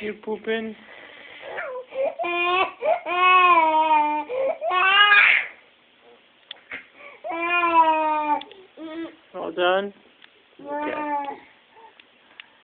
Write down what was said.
You pooping? All done? Okay.